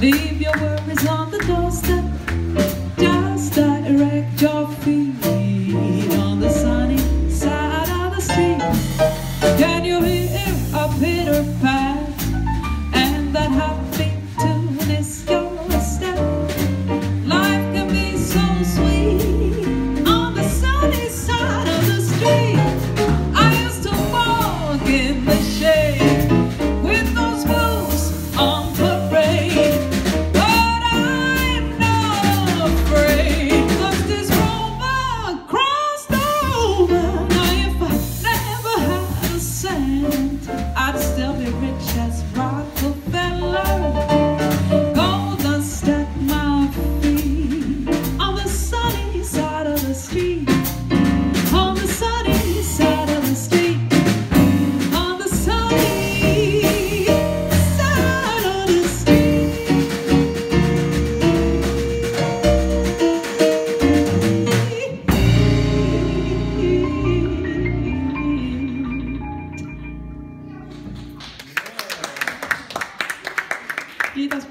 Leave your worries on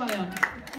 没有